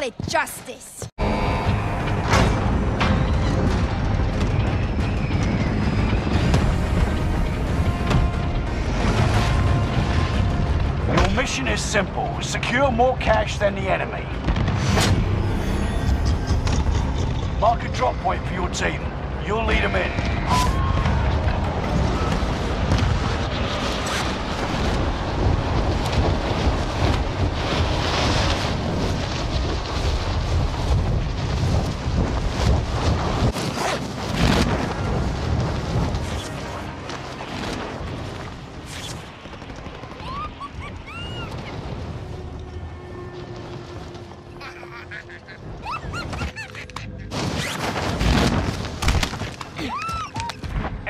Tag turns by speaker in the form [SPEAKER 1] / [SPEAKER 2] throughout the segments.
[SPEAKER 1] get justice.
[SPEAKER 2] Your mission is simple. Secure more cash than the enemy. Mark a drop point for your team. You'll lead them in.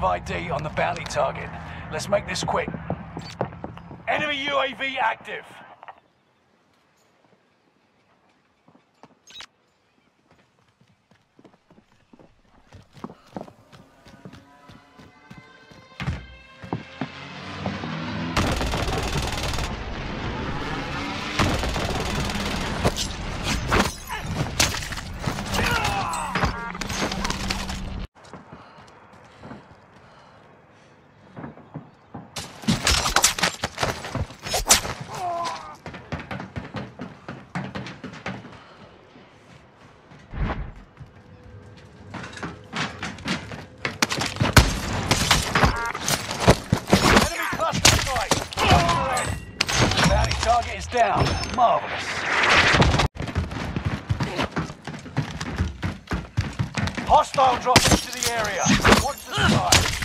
[SPEAKER 2] Positive ID on the bounty target. Let's make this quick. Enemy UAV active. Down. Marvelous. Hostile drop into the area. Watch the sky.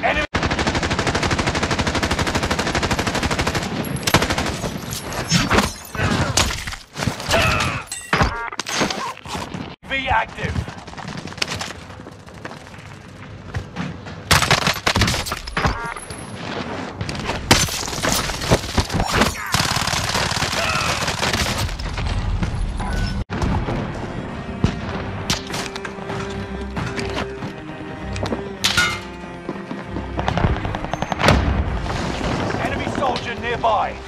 [SPEAKER 2] Enemy Active. Enemy soldier nearby.